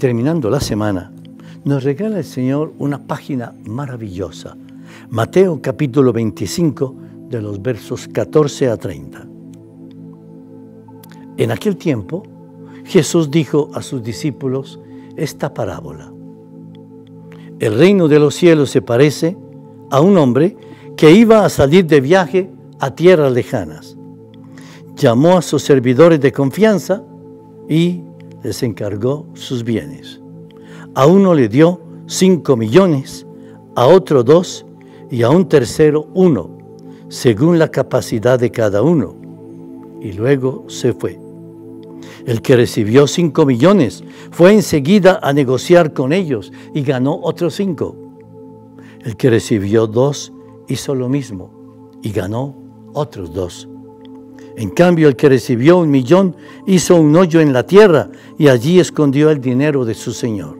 terminando la semana, nos regala el Señor una página maravillosa. Mateo capítulo 25 de los versos 14 a 30. En aquel tiempo, Jesús dijo a sus discípulos esta parábola. El reino de los cielos se parece a un hombre que iba a salir de viaje a tierras lejanas. Llamó a sus servidores de confianza y les encargó sus bienes. A uno le dio cinco millones, a otro dos y a un tercero uno, según la capacidad de cada uno. Y luego se fue. El que recibió cinco millones fue enseguida a negociar con ellos y ganó otros cinco. El que recibió dos hizo lo mismo y ganó otros dos. En cambio, el que recibió un millón hizo un hoyo en la tierra y allí escondió el dinero de su señor.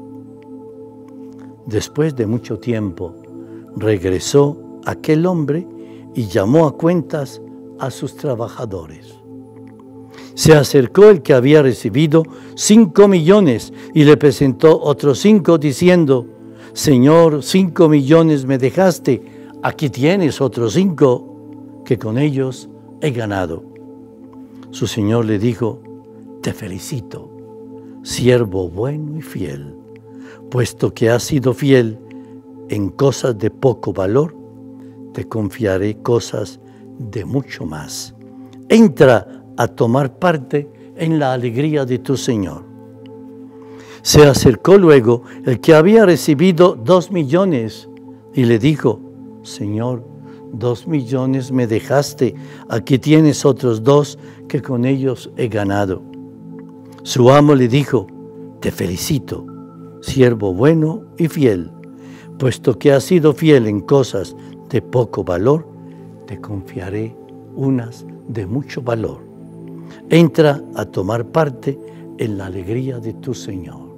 Después de mucho tiempo, regresó aquel hombre y llamó a cuentas a sus trabajadores. Se acercó el que había recibido cinco millones y le presentó otros cinco diciendo, Señor, cinco millones me dejaste, aquí tienes otros cinco que con ellos he ganado. Su Señor le dijo, te felicito, siervo bueno y fiel, puesto que has sido fiel en cosas de poco valor, te confiaré cosas de mucho más. Entra a tomar parte en la alegría de tu Señor. Se acercó luego el que había recibido dos millones y le dijo, Señor, dos millones me dejaste, aquí tienes otros dos que con ellos he ganado. Su amo le dijo, te felicito, siervo bueno y fiel, puesto que has sido fiel en cosas de poco valor, te confiaré unas de mucho valor. Entra a tomar parte en la alegría de tu Señor.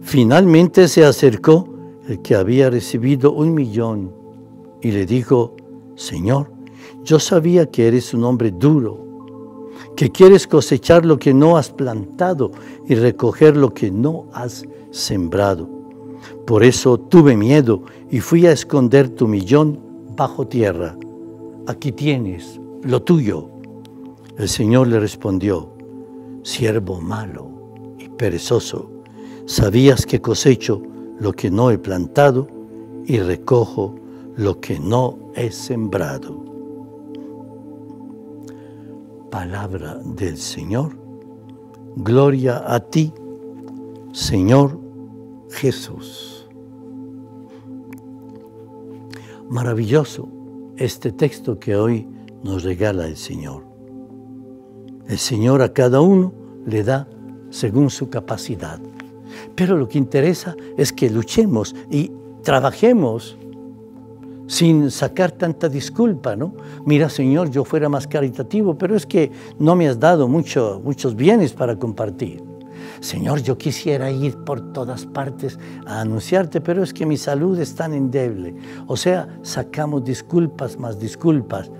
Finalmente se acercó el que había recibido un millón y le dijo, Señor, yo sabía que eres un hombre duro, que quieres cosechar lo que no has plantado y recoger lo que no has sembrado. Por eso tuve miedo y fui a esconder tu millón bajo tierra. Aquí tienes lo tuyo. El Señor le respondió, siervo malo y perezoso, sabías que cosecho lo que no he plantado y recojo lo que no he sembrado. Palabra del Señor. Gloria a ti, Señor Jesús. Maravilloso este texto que hoy nos regala el Señor. El Señor a cada uno le da según su capacidad. Pero lo que interesa es que luchemos y trabajemos sin sacar tanta disculpa, ¿no? Mira, Señor, yo fuera más caritativo, pero es que no me has dado mucho, muchos bienes para compartir. Señor, yo quisiera ir por todas partes a anunciarte, pero es que mi salud es tan endeble. O sea, sacamos disculpas más disculpas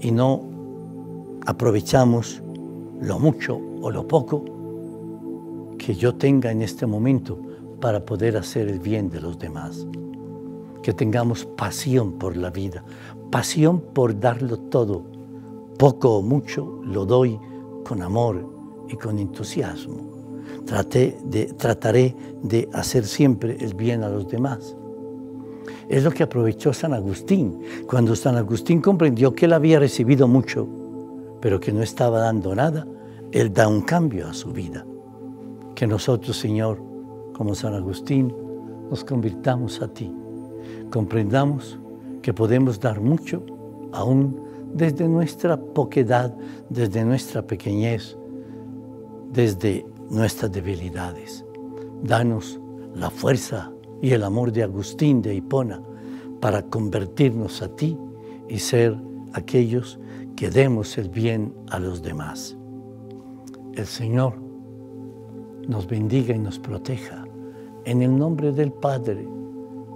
y no aprovechamos lo mucho o lo poco que yo tenga en este momento para poder hacer el bien de los demás. Que tengamos pasión por la vida, pasión por darlo todo. Poco o mucho lo doy con amor y con entusiasmo. de, trataré de hacer siempre el bien a los demás. Es lo que aprovechó San Agustín. Cuando San Agustín comprendió que él había recibido mucho, pero que no estaba dando nada, él da un cambio a su vida. Que nosotros, Señor, como San Agustín, nos convirtamos a ti. Comprendamos que podemos dar mucho, aún desde nuestra poquedad, desde nuestra pequeñez, desde nuestras debilidades. Danos la fuerza y el amor de Agustín de Hipona para convertirnos a ti y ser aquellos que demos el bien a los demás. El Señor nos bendiga y nos proteja. En el nombre del Padre